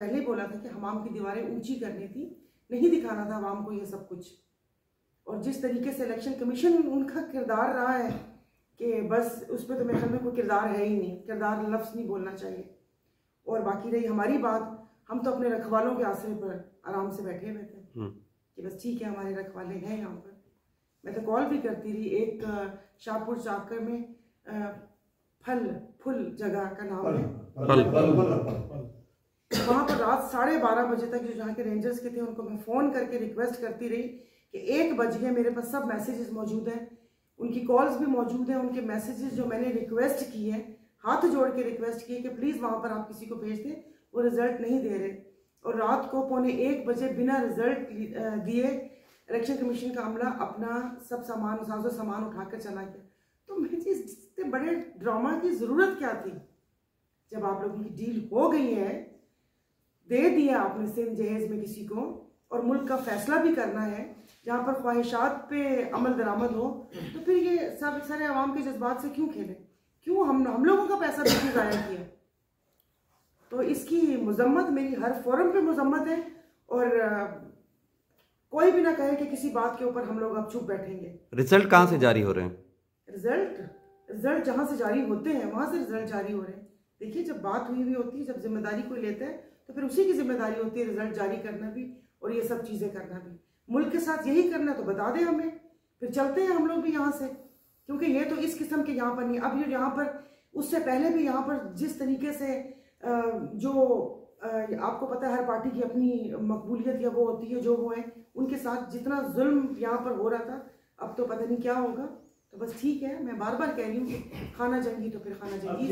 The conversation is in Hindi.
पहले ही बोला था कि हमाम की दीवारें ऊँची करनी थी नहीं दिखाना था आवाम को ये सब कुछ। और जिस तरीके से इलेक्शन कमीशन उनका किरदार रहा है कि बस उस पर तो मेरे ख्याल में कोई किरदार है ही नहीं किरदार लफ्ज़ नहीं बोलना चाहिए। और बाकी रही हमारी बात हम तो अपने रखवालों के आसरे पर आराम से बैठे हुए थे हम्म। कि बस ठीक है हमारे रखवाले हैं यहाँ पर। मैं तो कॉल भी करती रही एक शाहपुर चाकर में फल फुल जगह का नाम है। पल। वहाँ पर रात साढ़े बारह बजे तक जो जहाँ के रेंजर्स के थे, उनको मैं फ़ोन करके रिक्वेस्ट करती रही कि एक बज गए मेरे पास सब मैसेजेस मौजूद हैं। उनकी कॉल्स भी मौजूद हैं, उनके मैसेजेस जो मैंने रिक्वेस्ट किए हैं, हाथ जोड़ के रिक्वेस्ट किए कि प्लीज़ वहाँ पर आप किसी को भेज दें, वो रिज़ल्ट नहीं दे रहे। और रात को पौने एक बजे बिना रिज़ल्ट दिए इलेक्शन कमीशन का अमला अपना सब सामान साजो सामान उठाकर चला गया। तो मैं जी इतने बड़े ड्रामा की ज़रूरत क्या थी? जब आप लोगों की डील हो गई है दे दिया आपने सिंध जहेज में किसी को और मुल्क का फैसला भी करना है जहाँ पर ख्वाहिशात पे अमल दरामद हो तो फिर ये सब सारे आवाम के जज्बात से क्यों खेले? क्यों हम हम लोगों का पैसा भी क्यों ज़ाया किया? तो इसकी मजम्मत मेरी हर फोरम पे मजम्मत है और कोई भी ना कहे कि किसी बात के ऊपर हम लोग अब चुप बैठेंगे। रिज़ल्ट कहाँ से जारी हो रहे हैं? रिज़ल्ट रिज़ल्ट जहाँ से जारी होते हैं वहाँ से रिज़ल्ट जारी हो रहे हैं। देखिए जब बात हुई हुई होती है जब ज़िम्मेदारी कोई लेता है तो फिर उसी की ज़िम्मेदारी होती है रिज़ल्ट जारी करना भी और ये सब चीज़ें करना भी। मुल्क के साथ यही करना तो बता दें हमें। फिर चलते हैं हम लोग भी यहाँ से। क्योंकि ये तो इस किस्म के यहाँ पर नहीं अब ये यहाँ पर उससे पहले भी यहाँ पर जिस तरीके से जो आपको पता है हर पार्टी की अपनी मकबूलियत या वो होती है जो वो है उनके साथ जितना जुल्म यहाँ पर हो रहा था अब तो पता नहीं क्या होगा। तो बस ठीक है मैं बार बार कह रही हूँ कि खाना जंगी तो फिर खाना जंगी